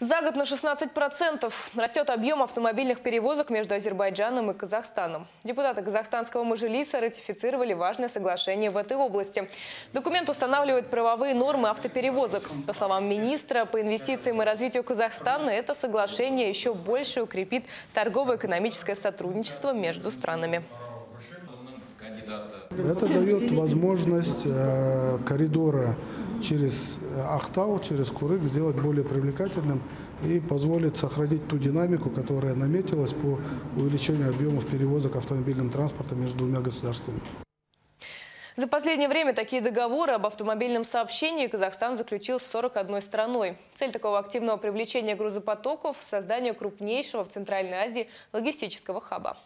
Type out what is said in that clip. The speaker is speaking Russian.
За год на 16% растет объем автомобильных перевозок между Азербайджаном и Казахстаном. Депутаты казахстанского Мажилиса ратифицировали важное соглашение в этой области. Документ устанавливает правовые нормы автоперевозок. По словам министра по инвестициям и развитию Казахстана, это соглашение еще больше укрепит торгово-экономическое сотрудничество между странами. Это дает возможность э, коридора через Ахтау, через Курык сделать более привлекательным и позволит сохранить ту динамику, которая наметилась по увеличению объемов перевозок автомобильным транспортом между двумя государствами. За последнее время такие договоры об автомобильном сообщении Казахстан заключил с 41 страной. Цель такого активного привлечения грузопотоков – создание крупнейшего в Центральной Азии логистического хаба.